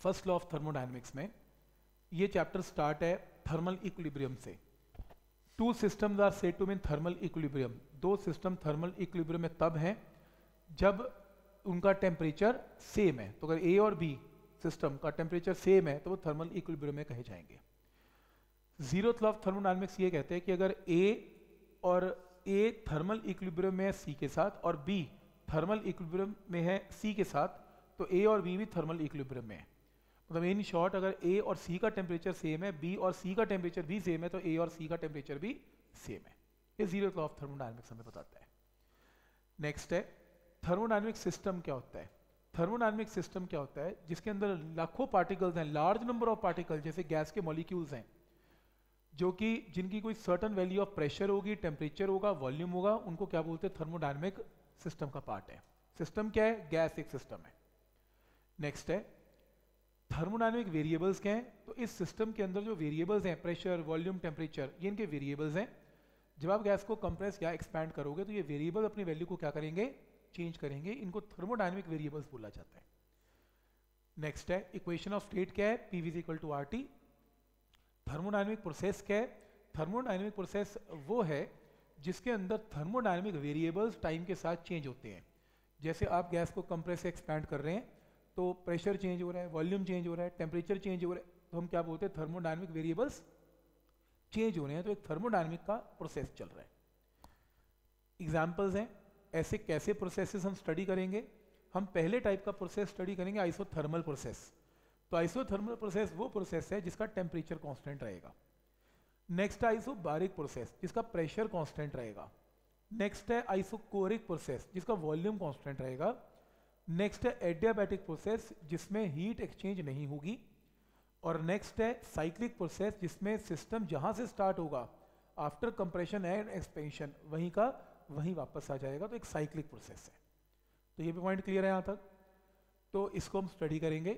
First law of thermodynamics में ये chapter start है थर्मल इक्विलिब्रियम से। Two systems are set to mean thermal equilibrium. दो system thermal equilibrium में तब हैं जब उनका टेम्परेचर सेम है। तो अगर ए और बी सिस्टम का टेम्परेचर सेम है तो वो थर्मल इक्विलिब्रियम में कहे जाएँगे। ज़ीरो ऑफ़ थर्मोडाइनमिक्स ये कहते हैं कि अगर ए और ए थर्मल इक्विलिब्रियम में है सी के साथ और बी थर्मल इक्विलिब्रियम में है सी के साथ तो ए और बी भी थर्मल इक्विलिब्रियम में है। मतलब इन शॉर्ट अगर ए और सी का टेम्परेचर सेम है बी और सी का टेम्परेचर भी सेम है तो ए और सी का टेम्परेचर भी सेम है. ये ज़ीरो ऑफ़ थर्मोडाइनमिक्स हमें बताता है. नेक्स्ट है थर्मोडाइनमिक सिस्टम क्या होता है? थर्मोडाइनमिक सिस्टम क्या होता है? जिसके अंदर लाखों पार्टिकल्स हैं लार्ज नंबर ऑफ़ पार्टिकल जैसे गैस के मॉलिक्यूल्स हैं, जो कि जिनकी कोई सर्टन वैल्यू ऑफ़ प्रेशर होगी टेम्परेचर होगा वॉल्यूम होगा, उनको क्या बोलते हैं? थर्मोडाइनमिक सिस्टम का पार्ट है. सिस्टम क्या है? गैस एक सिस्टम है. नेक्स्ट है थर्मोडाइनमिक वेरिएबल्स क्या हैं? तो इस सिस्टम के अंदर जो वेरिएबल्स हैं प्रेशर वॉल्यूम टेम्परेचर ये इनके वेरिएबल्स हैं। जब आप गैस को कंप्रेस या एक्सपैंड करोगे तो ये वेरिएबल अपनी वैल्यू को क्या करेंगे? चेंज करेंगे। इनको थर्मोडाइनमिक वेरिएबल्स बोला जाता है। नेक्स्ट है इक्वेशन ऑफ़ स्टेट क्या है? P V equal to R T thermodynamic process क्या है? थर्मोडाइनमिक प्रोसेस वो है जिसके अंदर थर्मोडाइनमिक वेरिएबल्स टाइम के साथ चेंज होते हैं। जैसे आप गैस को कंप्रेस एक्सपैंड कर रहे हैं तो प्रेशर चेंज हो रहा है वॉल्यूम चेंज हो रहा है टेम्परेचर चेंज हो रहा है तो हम क्या बोलते हैं थर्मोडाइनमिक वेरिएबल्स चेंज हो रहे हैं तो एक थर्मोडाइनमिक का प्रोसेस चल रहा है। एग्जाम्पल्स हैं, ऐसे कैसे प्रोसेसेस हम स्टडी करेंगे? हम पहले टाइप का प्रोसेस स्टडी करेंगे आइसोथर्मल प्रोसेस तो आइसोथर्मल प्रोसेस वो प्रोसेस है जिसका टेम्परेचर कांस्टेंट रहेगा। नेक्स्ट है आइसो बारिक प्रोसेस जिसका प्रेशर कांस्टेंट रहेगा। नेक्स्ट है आइसोकोरिक प्रोसेस जिसका वॉल्यूम कांस्टेंट रहेगा। नेक्स्ट है एडियाबैटिक प्रोसेस जिसमें हीट एक्सचेंज नहीं होगी। और नेक्स्ट है साइक्लिक प्रोसेस जिसमें सिस्टम जहाँ से स्टार्ट होगा आफ्टर कंप्रेशन एंड एक्सपेंशन वहीं का वहीं वापस आ जाएगा। तो एक साइक्लिक प्रोसेस है। तो ये भी पॉइंट क्लियर है यहाँ तक। तो इसको हम स्टडी करेंगे।